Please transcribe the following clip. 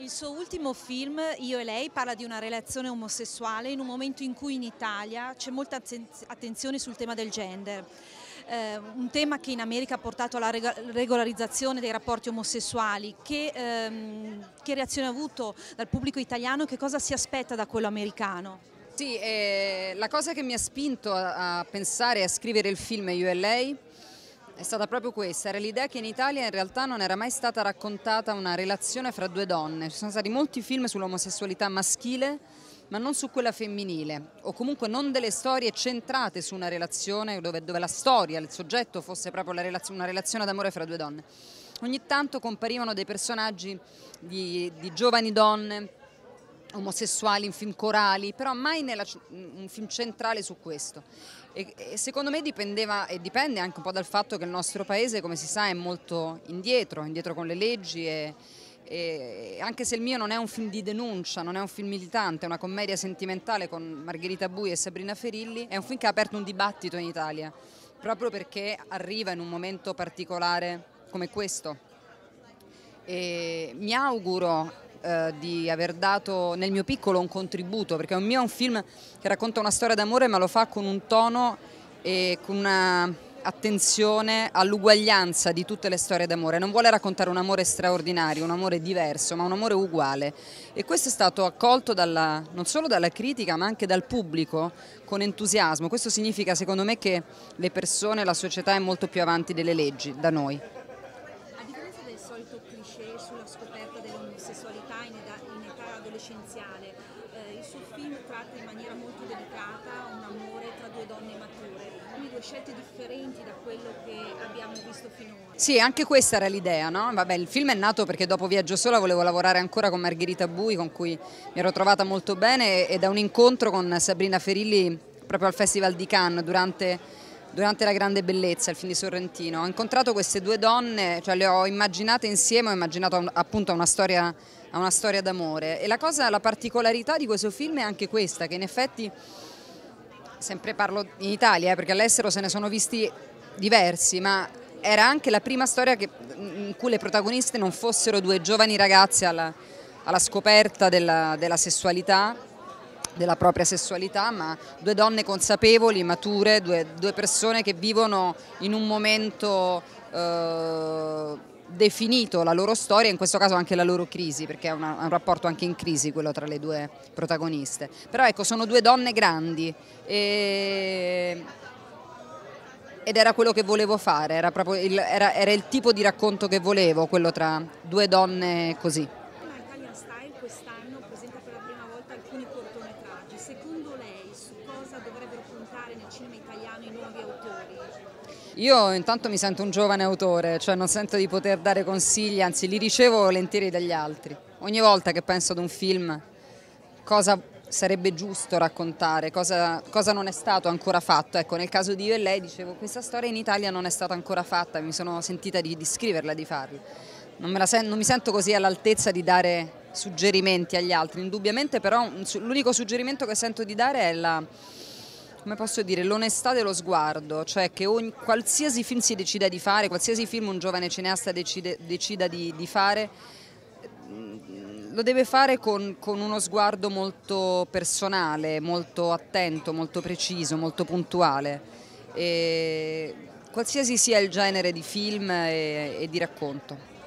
Il suo ultimo film, Io e lei, parla di una relazione omosessuale in un momento in cui in Italia c'è molta attenzione sul tema del gender. Eh, un tema che in America ha portato alla regolarizzazione dei rapporti omosessuali. Che, ehm, che reazione ha avuto dal pubblico italiano e che cosa si aspetta da quello americano? Sì, eh, la cosa che mi ha spinto a, a pensare e a scrivere il film Io e lei è stata proprio questa, era l'idea che in Italia in realtà non era mai stata raccontata una relazione fra due donne, ci sono stati molti film sull'omosessualità maschile ma non su quella femminile o comunque non delle storie centrate su una relazione dove, dove la storia, il soggetto fosse proprio relazio, una relazione d'amore fra due donne. Ogni tanto comparivano dei personaggi di, di giovani donne omosessuali in film corali, però mai nella, un film centrale su questo. E, e secondo me dipendeva e dipende anche un po' dal fatto che il nostro paese, come si sa, è molto indietro, indietro con le leggi e, e anche se il mio non è un film di denuncia, non è un film militante, è una commedia sentimentale con Margherita Bui e Sabrina Ferilli, è un film che ha aperto un dibattito in Italia, proprio perché arriva in un momento particolare come questo. E mi auguro eh, di aver dato nel mio piccolo un contributo, perché un mio è un film che racconta una storia d'amore ma lo fa con un tono e con una attenzione all'uguaglianza di tutte le storie d'amore, non vuole raccontare un amore straordinario, un amore diverso, ma un amore uguale. E questo è stato accolto dalla, non solo dalla critica ma anche dal pubblico con entusiasmo, questo significa secondo me che le persone, la società è molto più avanti delle leggi da noi. Adolescenziale. Eh, il suo film tratta in maniera molto delicata un amore tra due donne mature, quindi due scelte differenti da quello che abbiamo visto finora. Sì, anche questa era l'idea, no? Vabbè, il film è nato perché dopo Viaggio Sola volevo lavorare ancora con Margherita Bui, con cui mi ero trovata molto bene e da un incontro con Sabrina Ferilli proprio al Festival di Cannes durante durante La grande bellezza, il film di Sorrentino. Ho incontrato queste due donne, cioè le ho immaginate insieme, ho immaginato appunto una storia una storia d'amore. E la, cosa, la particolarità di questo film è anche questa, che in effetti, sempre parlo in Italia, eh, perché all'estero se ne sono visti diversi, ma era anche la prima storia che, in cui le protagoniste non fossero due giovani ragazze alla, alla scoperta della, della sessualità, della propria sessualità, ma due donne consapevoli, mature, due, due persone che vivono in un momento eh, definito la loro storia, in questo caso anche la loro crisi, perché è una, un rapporto anche in crisi quello tra le due protagoniste. Però ecco, sono due donne grandi e... ed era quello che volevo fare, era, il, era, era il tipo di racconto che volevo, quello tra due donne così. quest'anno presenta per la prima volta alcuni cortometraggi. Secondo lei su cosa puntare nel cinema italiano i nuovi autori? Io intanto mi sento un giovane autore, cioè non sento di poter dare consigli, anzi li ricevo volentieri dagli altri. Ogni volta che penso ad un film, cosa sarebbe giusto raccontare, cosa, cosa, non è stato ancora fatto. Ecco, nel caso di io e lei dicevo questa storia in Italia non è stata ancora fatta, mi sono sentita di, di scriverla, di farla. Non, sen non mi sento così all'altezza di dare suggerimenti agli altri, indubbiamente però l'unico suggerimento che sento di dare è la come posso dire, l'onestà dello sguardo, cioè che ogni, qualsiasi film si decida di fare, qualsiasi film un giovane cineasta decide, decida di, di, fare, mm, lo deve fare con, con, uno sguardo molto personale, molto attento, molto preciso, molto puntuale. E qualsiasi sia il genere di film e, e di racconto.